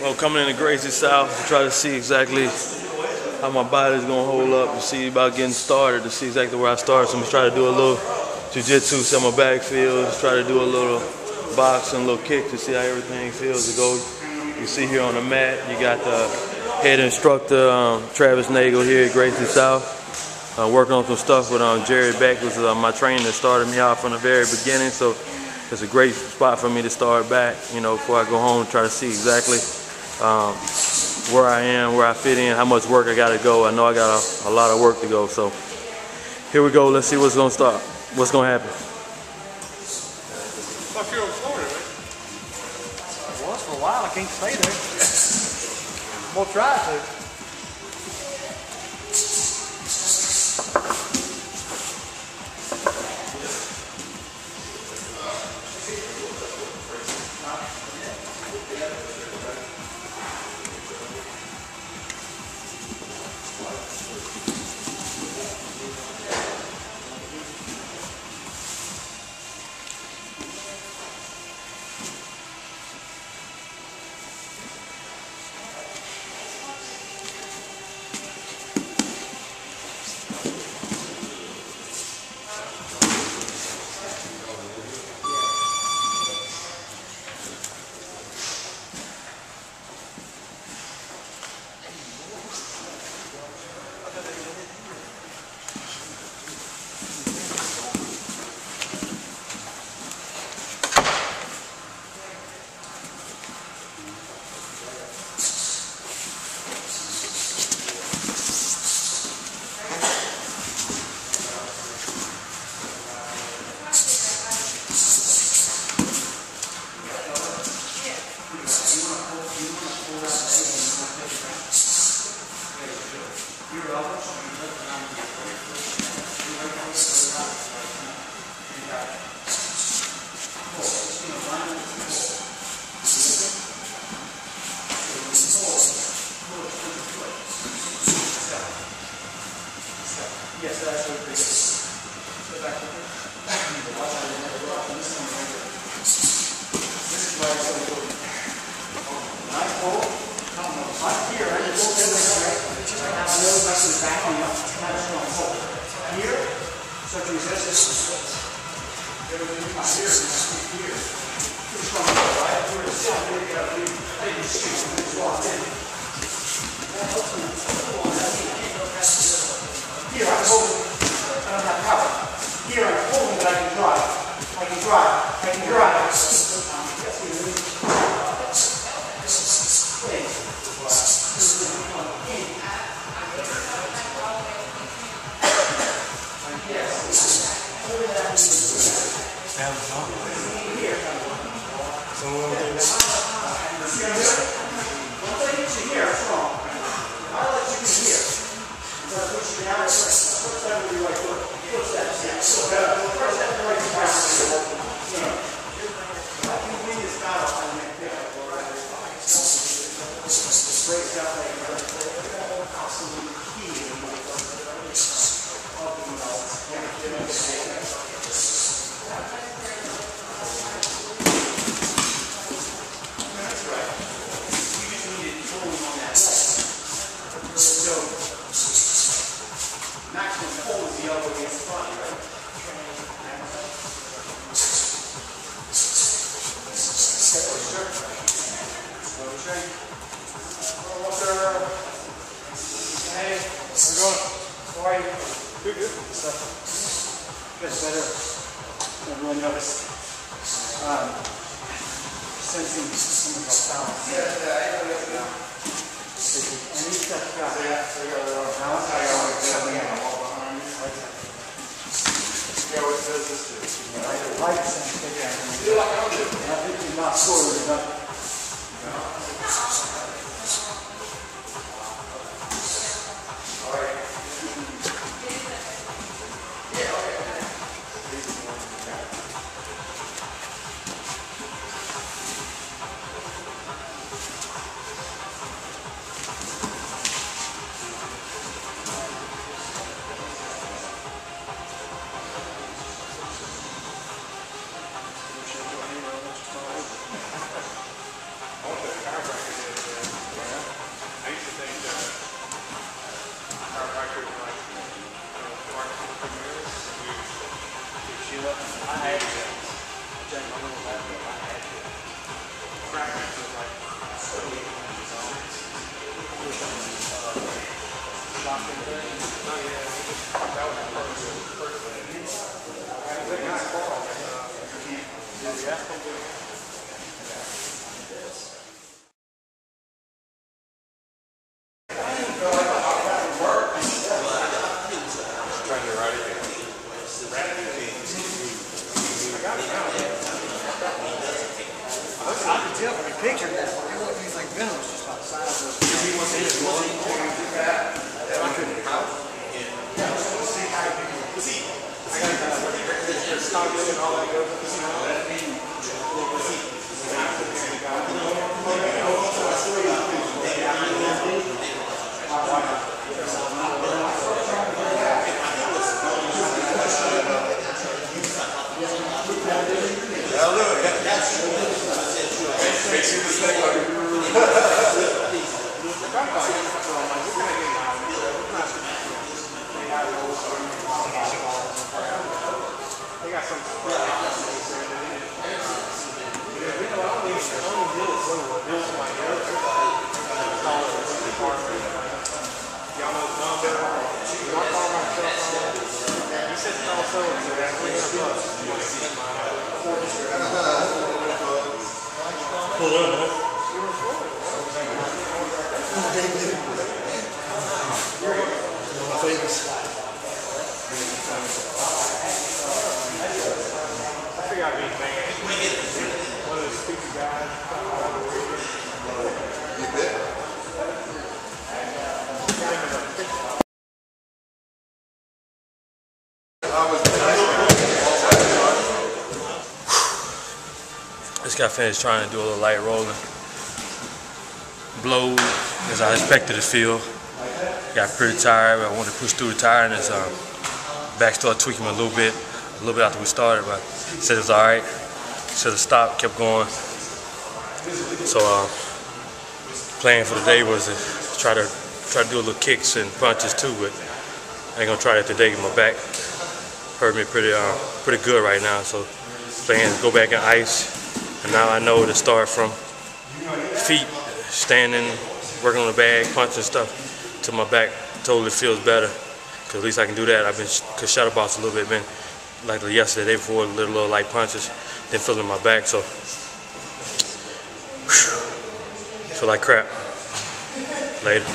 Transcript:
Well, coming into Gracie South to try to see exactly how my body's gonna hold up to see about getting started, to see exactly where I start. So I'm gonna try to do a little jiu-jitsu, set my back feels, try to do a little boxing, a little kick to see how everything feels to go. You see here on the mat, you got the head instructor, um, Travis Nagel here at Gracie South. Uh, working on some stuff with um, Jared Beck, was uh, my trainer that started me out from the very beginning. So it's a great spot for me to start back, you know, before I go home, try to see exactly um, where I am, where I fit in, how much work I got to go. I know I got a, a, lot of work to go. So here we go. Let's see what's going to start. What's going to happen. Fuck Florida, was for a while. I can't stay there. We'll try to. Start to resist this. Everything come out here, here. Pretty strong hold, right? Here, sit, here, you gotta be, take a shoot, and just walk in. The here I'm holding, I don't have power. Here I'm holding, but I can drive. I can drive. I can drive. そう you? So, good, better. Everyone noticed. Um, sensing some of our balance. Yeah, yeah, Any step back. Now let's try going stepping in. Yeah, what does this do? Like the same thing. I think you're not sure with picture that worked. Trying to write it wasn't anything venomous, just like size of. Looking all that goes. Got finished trying to do a little light rolling. Blow as I expected to feel. Got pretty tired, I wanted to push through the tiredness. Um, back started tweaking a little bit, a little bit after we started, but said it was all right. Should have stopped, kept going. So uh, plan for the day was to try to try to do a little kicks and punches too, but I ain't gonna try that today. My back hurt me pretty uh, pretty good right now, so plan is go back in ice. And now I know to start from feet, standing, working on the bag, punching stuff, till my back totally feels better. Cause at least I can do that. I've been, cause shadow box a little bit, been like yesterday, day before, little, little light punches, then feeling my back, so. Feel like crap. Later.